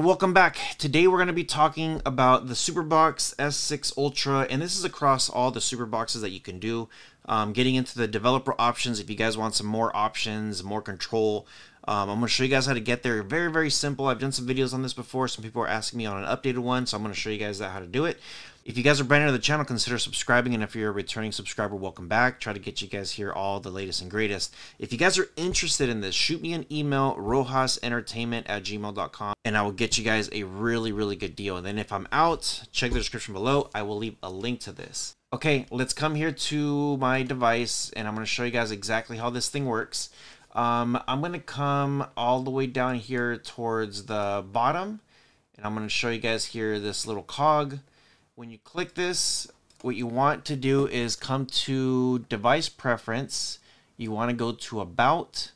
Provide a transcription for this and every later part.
and welcome back. Today we're going to be talking about the Superbox S6 Ultra, and this is across all the Superboxes that you can do. Um, getting into the developer options, if you guys want some more options, more control, um, I'm going to show you guys how to get there. Very, very simple. I've done some videos on this before. Some people are asking me on an updated one, so I'm going to show you guys that how to do it. If you guys are brand new to the channel, consider subscribing. And if you're a returning subscriber, welcome back. Try to get you guys here all the latest and greatest. If you guys are interested in this, shoot me an email, rohasentertainment at gmail.com, and I will get you guys a really, really good deal. And then if I'm out, check the description below. I will leave a link to this. Okay, let's come here to my device, and I'm going to show you guys exactly how this thing works. Um, I'm going to come all the way down here towards the bottom, and I'm going to show you guys here this little cog when you click this, what you want to do is come to device preference. You want to go to about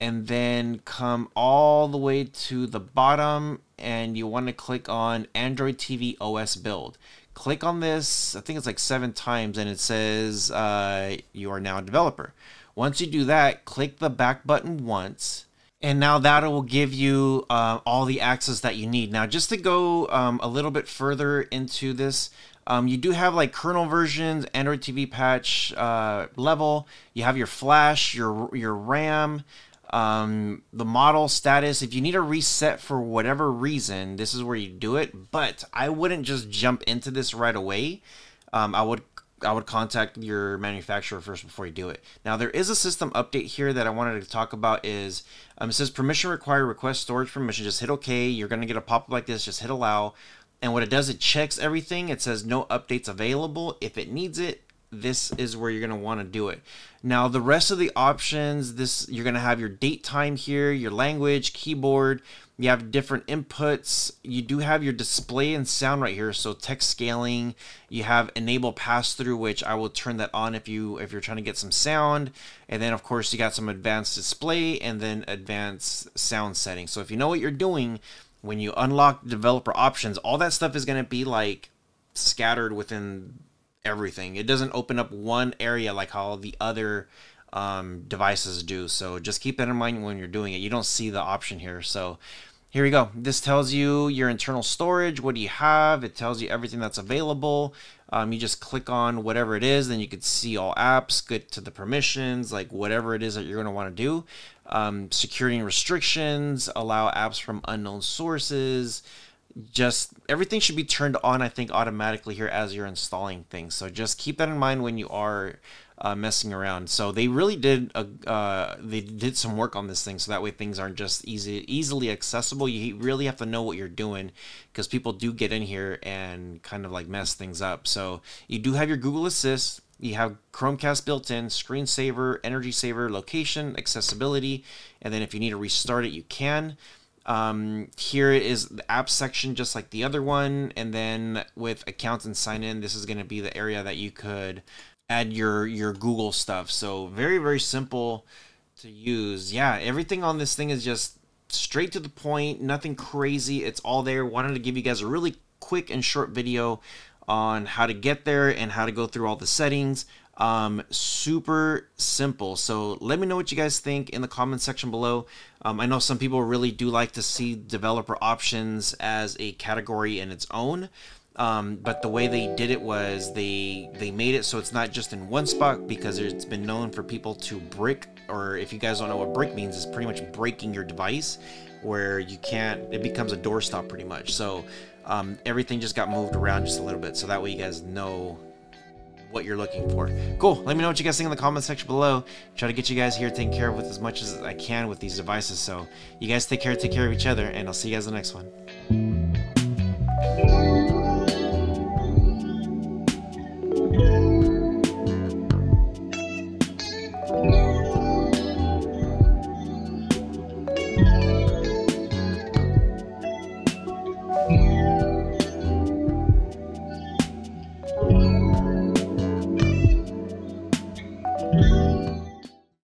and then come all the way to the bottom and you want to click on Android TV OS build. Click on this, I think it's like seven times and it says uh, you are now a developer. Once you do that, click the back button once and now that will give you uh, all the access that you need. Now, just to go um, a little bit further into this, um, you do have like kernel versions, Android TV patch uh, level. You have your flash, your your RAM, um, the model status. If you need a reset for whatever reason, this is where you do it. But I wouldn't just jump into this right away. Um, I would I would contact your manufacturer first before you do it. Now there is a system update here that I wanted to talk about is um, it says permission required request storage permission just hit OK you're gonna get a pop-up like this just hit allow and what it does it checks everything it says no updates available if it needs it this is where you're going to want to do it. Now the rest of the options, this you're going to have your date time here, your language, keyboard, you have different inputs. You do have your display and sound right here. So text scaling, you have enable pass through, which I will turn that on if you if you're trying to get some sound. And then of course you got some advanced display and then advanced sound settings. So if you know what you're doing, when you unlock developer options, all that stuff is going to be like scattered within everything. It doesn't open up one area like how the other um, devices do. So just keep that in mind when you're doing it. You don't see the option here. So here we go. This tells you your internal storage. What do you have? It tells you everything that's available. Um, you just click on whatever it is, then you could see all apps, get to the permissions, like whatever it is that you're going to want to do. Um, security restrictions, allow apps from unknown sources. Just everything should be turned on, I think, automatically here as you're installing things. So just keep that in mind when you are uh, messing around. So they really did a, uh, they did some work on this thing, so that way things aren't just easy easily accessible. You really have to know what you're doing because people do get in here and kind of like mess things up. So you do have your Google Assist. You have Chromecast built in, screensaver, energy saver, location, accessibility, and then if you need to restart it, you can. Um, here is the app section, just like the other one. And then with accounts and sign in, this is going to be the area that you could add your your Google stuff. So very very simple to use. Yeah, everything on this thing is just straight to the point, nothing crazy. It's all there. Wanted to give you guys a really quick and short video on how to get there and how to go through all the settings. Um, super simple. So let me know what you guys think in the comment section below. Um, I know some people really do like to see developer options as a category in its own. Um, but the way they did it was they they made it so it's not just in one spot because it's been known for people to brick or if you guys don't know what brick means it's pretty much breaking your device where you can't it becomes a doorstop pretty much so um, everything just got moved around just a little bit so that way you guys know what you're looking for. Cool. Let me know what you guys think in the comment section below. Try to get you guys here taken care of with as much as I can with these devices. So you guys take care take care of each other and I'll see you guys in the next one